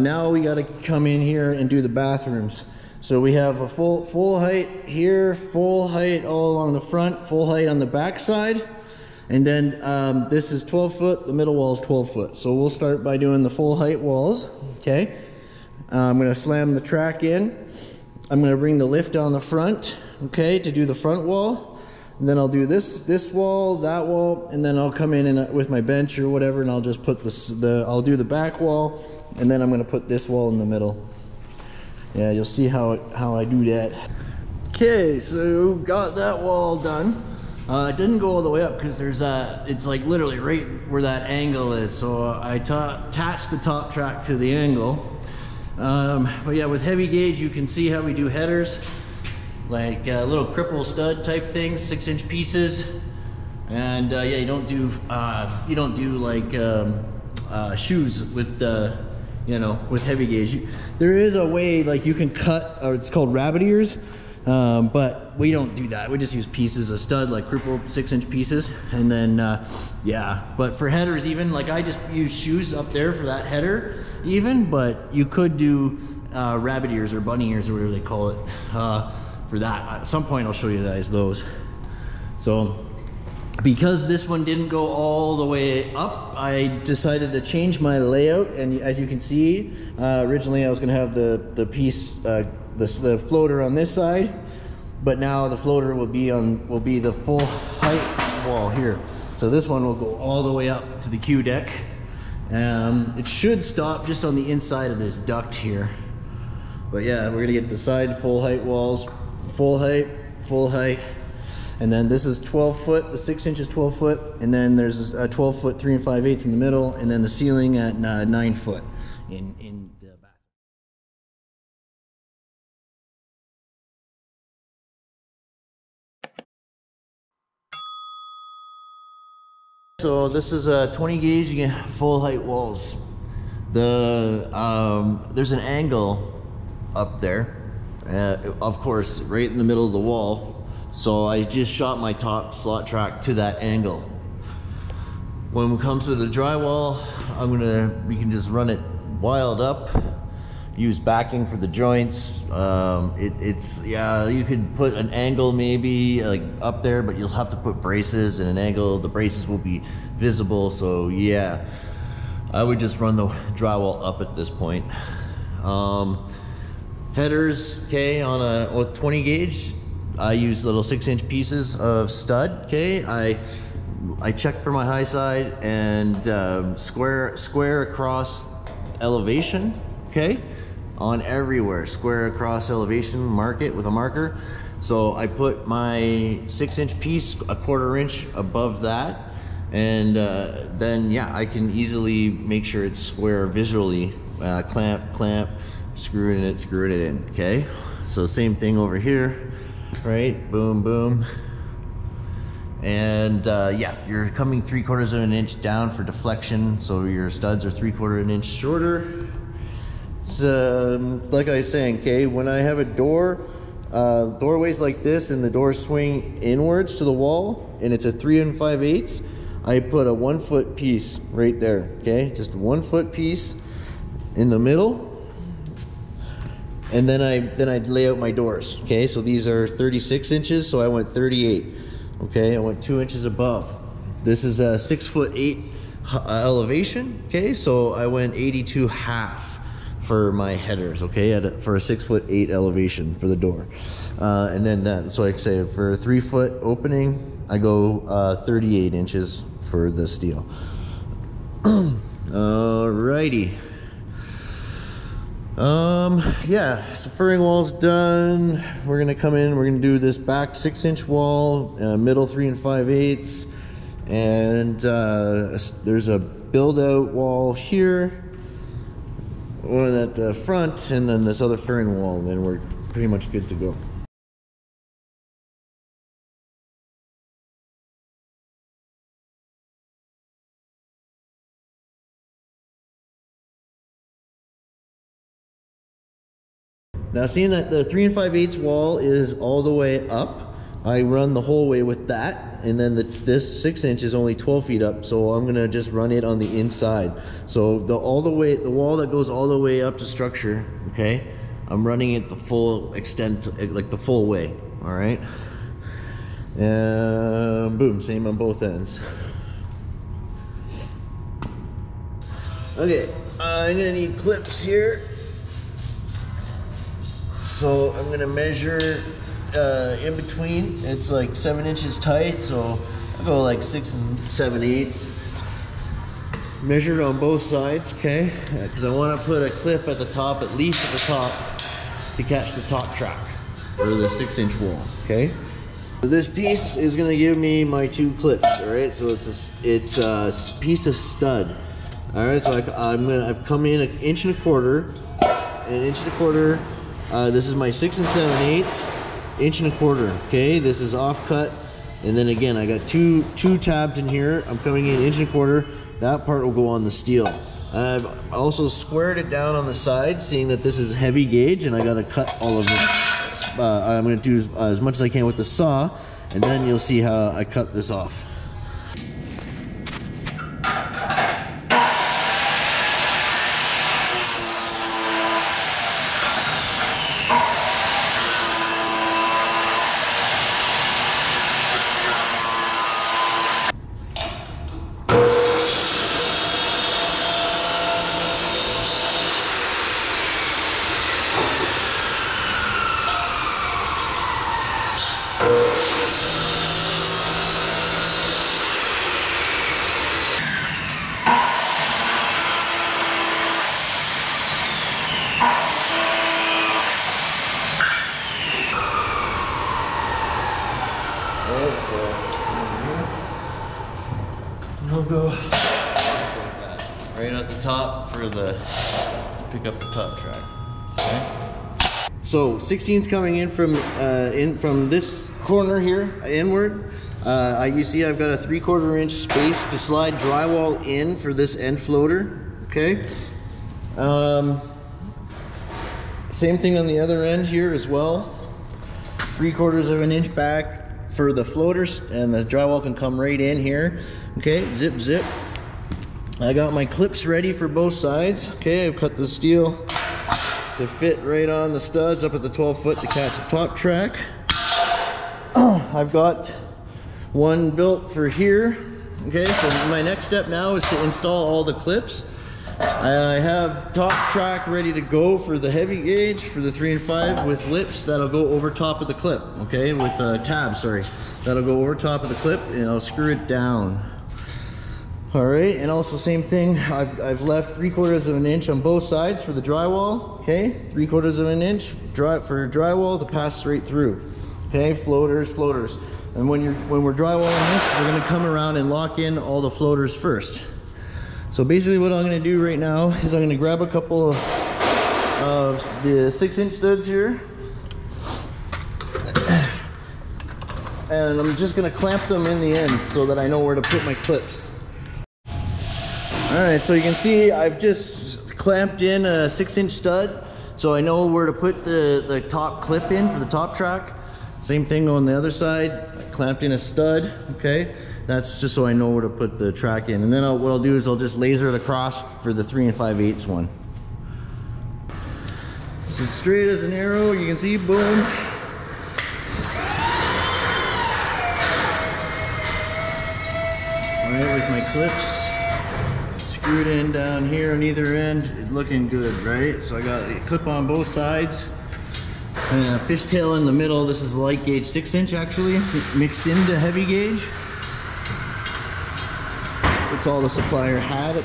Now we got to come in here and do the bathrooms. So we have a full full height here, full height all along the front, full height on the back side. And then um, this is 12 foot, the middle wall is 12 foot. So we'll start by doing the full height walls, okay? Uh, I'm gonna slam the track in. I'm gonna bring the lift on the front, okay, to do the front wall. And then I'll do this this wall, that wall, and then I'll come in and, uh, with my bench or whatever, and I'll just put this, the, I'll do the back wall, and then I'm gonna put this wall in the middle. Yeah, you'll see how it, how I do that. Okay, so got that wall done. Uh, it didn't go all the way up because there's a, it's like literally right where that angle is. So I attached the top track to the angle. Um, but yeah, with heavy gauge, you can see how we do headers, like uh, little cripple stud type things, six inch pieces. And uh, yeah, you don't do, uh, you don't do like um, uh, shoes with you know, with heavy gauge. There is a way like you can cut, or it's called rabbit ears, um, but we don't do that. We just use pieces of stud, like cripple six inch pieces. And then, uh, yeah, but for headers even, like I just use shoes up there for that header even, but you could do uh, rabbit ears or bunny ears or whatever they call it uh, for that. At some point I'll show you guys those. So because this one didn't go all the way up, I decided to change my layout. And as you can see, uh, originally I was gonna have the, the piece, uh, the, the floater on this side, but now the floater will be on, will be the full height wall here. So this one will go all the way up to the Q deck. Um, it should stop just on the inside of this duct here. But yeah, we're gonna get the side full height walls, full height, full height, and then this is 12 foot, the six inches 12 foot, and then there's a 12 foot three and five eighths in the middle, and then the ceiling at uh, nine foot in, in the back. So this is a 20 gauge, you get full height walls. The, um, there's an angle up there, uh, of course, right in the middle of the wall. So I just shot my top slot track to that angle. When it comes to the drywall, I'm gonna, we can just run it wild up, use backing for the joints. Um, it, it's, yeah, you could put an angle maybe like up there, but you'll have to put braces and an angle. The braces will be visible, so yeah. I would just run the drywall up at this point. Um, headers, okay, on a with 20 gauge, I use little six inch pieces of stud, okay? I I check for my high side and um, square square across elevation, okay? On everywhere, square across elevation, mark it with a marker. So I put my six inch piece a quarter inch above that and uh, then yeah, I can easily make sure it's square visually. Uh, clamp, clamp, screw in it, screw it in, okay? So same thing over here, right? Boom, boom. And uh, yeah, you're coming three quarters of an inch down for deflection, so your studs are three quarter an inch shorter. So, um, like I was saying, okay, when I have a door, uh, doorways like this and the doors swing inwards to the wall, and it's a three and five eighths, I put a one foot piece right there, okay? Just one foot piece in the middle. And then I then I lay out my doors, okay? So these are 36 inches, so I went 38, okay? I went two inches above. This is a six foot eight uh, elevation, okay? So I went 82 half for my headers, okay? A, for a six foot eight elevation for the door. Uh, and then that, so I say for a three foot opening, I go uh, 38 inches for the steel. Alrighty. Um, yeah, so furring wall's done. We're gonna come in, we're gonna do this back six inch wall, uh, middle three and five eighths. And uh, there's a build out wall here, one at the front, and then this other furring wall, and then we're pretty much good to go. Now seeing that the three and five eighths wall is all the way up, I run the whole way with that, and then the, this six inch is only 12 feet up, so I'm gonna just run it on the inside. So the all the way, the wall that goes all the way up to structure, okay, I'm running it the full extent, like the full way, all right? And boom, same on both ends. Okay, uh, I'm gonna need clips here. So I'm gonna measure uh, in between. It's like seven inches tight, so I'll go like six and seven eighths. Measured on both sides, okay? Because I want to put a clip at the top, at least at the top, to catch the top track for the six inch wall, okay? This piece is gonna give me my two clips, all right? So it's a, it's a piece of stud. All right, so I, am gonna, I've come in an inch and a quarter, an inch and a quarter. Uh, this is my six and seven eighths, inch and a quarter, okay? This is off cut. And then again, I got two, two tabs in here. I'm coming in inch and a quarter. That part will go on the steel. I've also squared it down on the side, seeing that this is heavy gauge and I gotta cut all of it. Uh, I'm gonna do as, uh, as much as I can with the saw, and then you'll see how I cut this off. No go right at the top for the pick up the top track. Okay. So 16's coming in from uh, in from this corner here inward. Uh, I, you see I've got a three quarter inch space to slide drywall in for this end floater. Okay. Um, same thing on the other end here as well. Three quarters of an inch back for the floaters and the drywall can come right in here. Okay, zip, zip. I got my clips ready for both sides. Okay, I've cut the steel to fit right on the studs up at the 12 foot to catch the top track. I've got one built for here. Okay, so my next step now is to install all the clips. I have top track ready to go for the heavy gauge for the three and five with lips that'll go over top of the clip, okay, with a tab, sorry. That'll go over top of the clip and I'll screw it down. All right, and also same thing, I've, I've left three quarters of an inch on both sides for the drywall, okay? Three quarters of an inch dry, for drywall to pass straight through, okay? Floaters, floaters. And when, you're, when we're drywalling this, we're gonna come around and lock in all the floaters first. So basically what I'm gonna do right now is I'm gonna grab a couple of, of the six inch studs here. And I'm just gonna clamp them in the ends so that I know where to put my clips. All right, so you can see I've just clamped in a six inch stud so I know where to put the, the top clip in for the top track. Same thing on the other side, clamped in a stud, okay? That's just so I know where to put the track in. And then I'll, what I'll do is I'll just laser it across for the three and five eighths one. So straight as an arrow, you can see, boom. All right, with my clips screwed in down here on either end, it's looking good, right? So I got a clip on both sides and a fishtail in the middle. This is light gauge six inch actually, mixed into heavy gauge. That's all the supplier had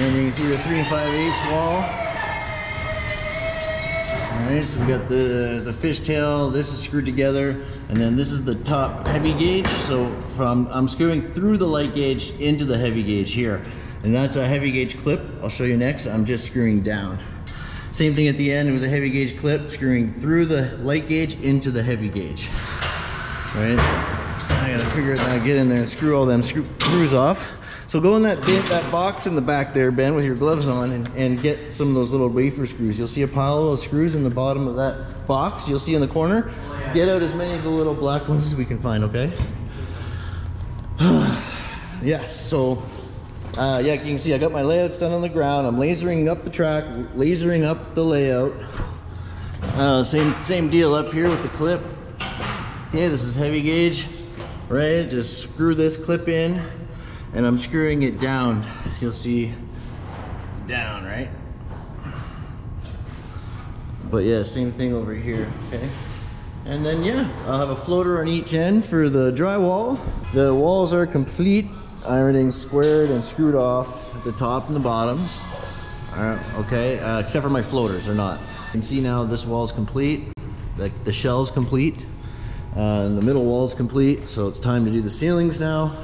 And you can see the three and five eighths wall. Alright, so we got the, the fishtail, this is screwed together, and then this is the top heavy gauge. So from I'm screwing through the light gauge into the heavy gauge here. And that's a heavy gauge clip. I'll show you next. I'm just screwing down. Same thing at the end, it was a heavy gauge clip, screwing through the light gauge into the heavy gauge. All right, I gotta figure out, get in there and screw all them screw screws off. So go in that bin, that box in the back there, Ben, with your gloves on, and, and get some of those little wafer screws. You'll see a pile of screws in the bottom of that box. You'll see in the corner. Get out as many of the little black ones as we can find. Okay. yes. So uh, yeah, you can see I got my layouts done on the ground. I'm lasering up the track, lasering up the layout. Uh, same same deal up here with the clip. Okay, this is heavy gauge, right? Just screw this clip in, and I'm screwing it down. You'll see down, right? But yeah, same thing over here, okay? And then yeah, I'll have a floater on each end for the drywall. The walls are complete. Everything's squared and screwed off at the top and the bottoms. All right, okay, uh, except for my floaters, they're not. You can see now this wall is complete. The, the shell's complete. Uh, the middle wall's complete, so it's time to do the ceilings now.